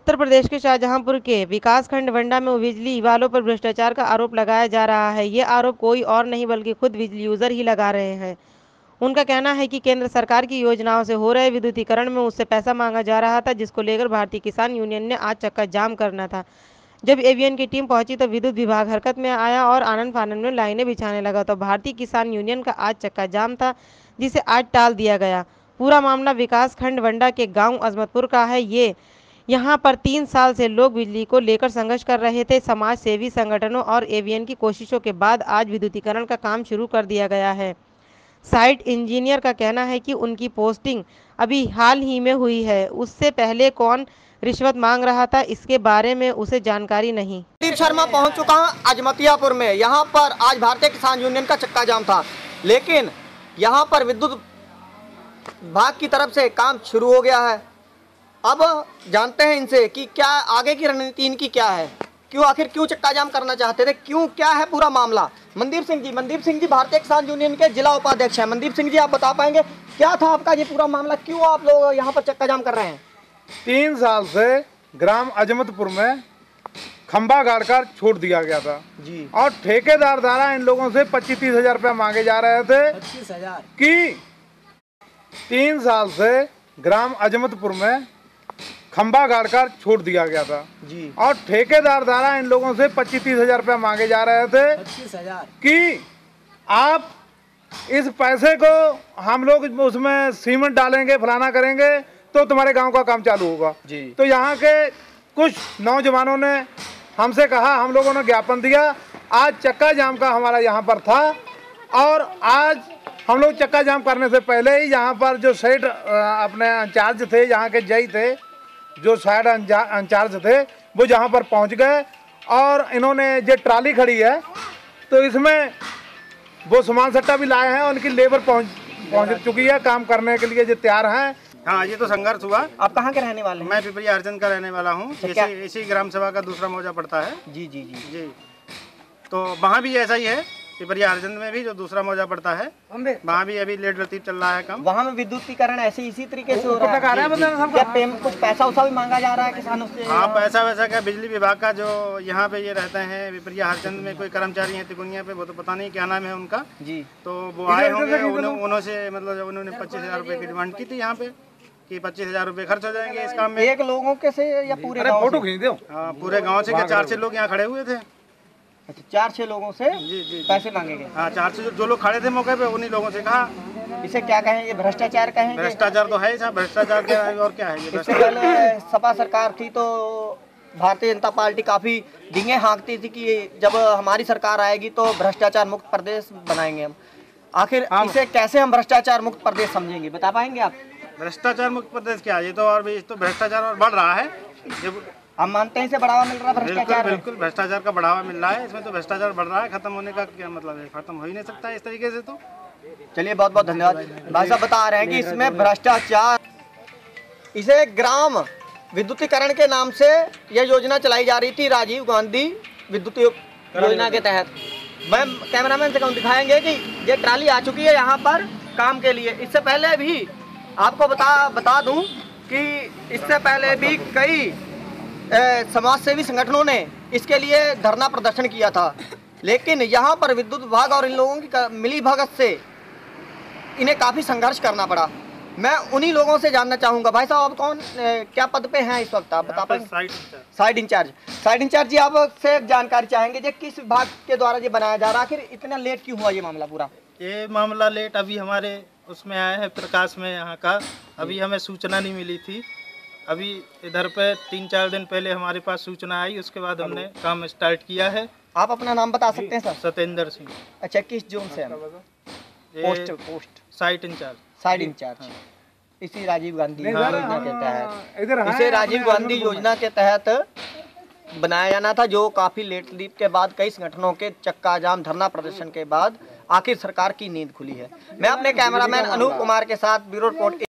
उत्तर प्रदेश के शाहजहांपुर के विकासखंड वंडा में बिजली वालों पर भ्रष्टाचार का आरोप लगाया जा रहा है। ये आरोप कोई और नहीं, बल्कि खुद बिजली यूज़र ही लगा रहे हैं। उनका कहना है कि केंद्र सरकार की योजनाओं से हो रहे विद्युतीकरण में उससे पैसा मांगा जा रहा था, जिसको लेकर भारतीय किसान यूनियन ने आज चक्का जाम करना था। जब एवीएन की टीम पहुँची तो विद्युत विभाग हरकत में आया और आनंद फानंद में लाइनें बिछाने लगा। तो भारतीय किसान यूनियन का आज चक्का जाम था, जिसे आज टाल दिया गया। पूरा मामला विकास खंड वंडा के गाँव अजमतपुर का है। ये यहाँ पर तीन साल से लोग बिजली को लेकर संघर्ष कर रहे थे। समाज सेवी संगठनों और एवीएन की कोशिशों के बाद आज विद्युतीकरण का काम शुरू कर दिया गया है। साइट इंजीनियर का कहना है कि उनकी पोस्टिंग अभी हाल ही में हुई है। उससे पहले कौन रिश्वत मांग रहा था, इसके बारे में उसे जानकारी नहीं। दीप शर्मा पहुँच चुका हूँ अजमतियापुर में। यहाँ पर आज भारतीय किसान यूनियन का चक्का जाम था। लेकिन यहाँ पर विद्युत विभाग की तरफ़ से काम शुरू हो गया है। अब जानते हैं इनसे कि क्या आगे की रणनीति इनकी क्या है? क्यों आखिर क्यों चक्का जाम करना चाहते थे? क्यों क्या है पूरा मामला? मनदीप सिंह जी मनदीप सिंह जी भारतीय किसान यूनियन के जिला उपाध्यक्ष हैं। मनदीप सिंह जी आप बता पाएँगे क्या था आपका ये पूरा मामला? क्यों आप लोग यहाँ पर चक्का जाम कर रहे हैं? तीन साल से ग्राम अजमतपुर में खंबा गाड़कर छोड़ दिया गया था। जी। और ठेकेदार द्वारा इन लोगों से पच्चीस तीस हज़ार रुपया मांगे जा रहे थे पच्चीस हज़ार। की तीन साल से ग्राम अजमतपुर में खंबा गाड़कर छोड़ दिया गया था। जी। और ठेकेदार द्वारा इन लोगों से पच्चीस तीस हज़ार रुपया मांगे जा रहे थे पच्चीस हज़ार? कि आप इस पैसे को हम लोग उसमें सीमेंट डालेंगे फलाना करेंगे तो तुम्हारे गाँव का काम चालू होगा। जी। तो यहाँ के कुछ नौजवानों ने हमसे कहा हम लोगों ने ज्ञापन दिया आज चक्का जाम का हमारा यहाँ पर था और आज हम लोग चक्का जाम करने से पहले ही यहाँ पर जो सेठ अपने इंचार्ज थे यहाँ के जय थे जो साइड इंचार्ज थे वो जहाँ पर पहुँच गए और इन्होंने जो ट्राली खड़ी है तो इसमें वो सामान सट्टा भी लाए हैं उनकी लेबर पहुँच पहुँच चुकी है काम करने के लिए जो तैयार हैं। हाँ ये तो संघर्ष हुआ। आप कहाँ के रहने वाले हैं? मैं पिपरिया हरचंद का रहने वाला हूँ। तो इसी इसी ग्राम सभा का दूसरा मौजा पड़ता है। जी जी जी। जी। तो वहाँ भी ऐसा ही है। पिपरिया हरचंद में भी जो दूसरा मौजा पड़ता है वहाँ भी अभी लेट लतीफ चल रहा है काम। वहाँ में विद्युतीकरण ऐसे इसी तरीके से हो रहा है क्या पेम- कुछ पैसा उसा भी मांगा जा रहा है किसानों से? हाँ पैसा वैसा क्या? बिजली विभाग का जो यहाँ पे ये रहते हैं पिपरिया हरचंद में कोई कर्मचारी है तिकुनिया पे वो तो पता नहीं क्या नाम है उनका। जी। तो वो आए होंगे उन्हों- उन्होंने मतलब उन्होंने पच्चीस हज़ार की डिमांड की थी यहाँ पे कि पच्चीस हज़ार रूपए खर्च हो जाएँगे इस काम में। एक लोगों के से या पूरे गाँव फ़ोटो से? खींच दो। हाँ, पूरे गाँव से क्या चार छह लोग यहाँ खड़े हुए थे? अच्छा, चार छह लोगों से जी जी। पैसे मांगे गए हाँ चार से जो- लोग खड़े थे मौके पे उन्हीं लोगों से कहा। इसे क्या कहें ये भ्रष्टाचार कहेंगे? भ्रष्टाचार तो है ही साहब भ्रष्टाचार क्या है और क्या है ये इससे पहले सपा सरकार थी तो भारतीय जनता पार्टी काफ़ी डिंगे हाँकती थी कि जब हमारी सरकार आएगी तो भ्रष्टाचार मुक्त प्रदेश बनाएँगे हम। आखिर इसे कैसे हम भ्रष्टाचार मुक्त प्रदेश समझेंगे? बता पाएँगे आप? भ्रष्टाचार मुक्त प्रदेश क्या है? ये तो और भी तो भ्रष्टाचार और बढ़ रहा है। हम मानते हैं इसे बढ़ावा मिल रहा है भ्रष्टाचार बिल्कुल भ्रष्टाचार का बढ़ावा मिल रहा है। इसमें तो भ्रष्टाचार बढ़ रहा है खत्म होने का क्या मतलब है? खत्म हो ही नहीं सकता इस तरीके से तो। चलिए बहुत बहुत धन्यवाद। भाई साहब बता रहे हैं कि इसमें भ्रष्टाचार इसे ग्राम विद्युतीकरण के नाम से यह योजना चलाई जा रही थी राजीव गांधी विद्युत योजना के तहत। मैम कैमरामैन से कहूँ दिखाएँगे कि ये ट्राली आ चुकी है यहाँ पर काम के लिए। इससे पहले भी आपको बता बता दूँ कि इससे पहले भी कई समाज सेवी संगठनों ने इसके लिए धरना प्रदर्शन किया था। लेकिन यहाँ पर विद्युत विभाग और इन लोगों की मिली भगत से इन्हें काफ़ी संघर्ष करना पड़ा। मैं उन्हीं लोगों से जानना चाहूँगा। भाई साहब आप कौन ए, क्या पद पे हैं इस वक्त? आप बता पाएँगे साइड इंचार्ज साइड इंचार्ज जी आपसे जानकारी चाहेंगे जी किस विभाग के द्वारा ये बनाया जा रहा? है आखिर इतना लेट क्यों हुआ ये मामला पूरा? ये मामला लेट अभी हमारे उसमें आया है प्रकाश में यहाँ का। अभी हमें सूचना नहीं मिली थी। अभी इधर पे तीन चार दिन पहले हमारे पास सूचना आई उसके बाद हमने काम स्टार्ट किया है। आप अपना नाम बता सकते हैं सर? सत्येंद्र सिंह। अच्छा किस जोन से हैं? Post post. Site incharge. Side incharge. इसी राजीव गांधी योजना के तहत। इसे राजीव गांधी योजना के तहत बनाया जाना था जो काफ़ी लेट लीप के बाद कई संगठनों के चक्का जाम धरना प्रदर्शन के बाद आखिर सरकार की नींद खुली है। मैं अपने कैमरामैन अनूप कुमार के साथ ब्यूरो रिपोर्ट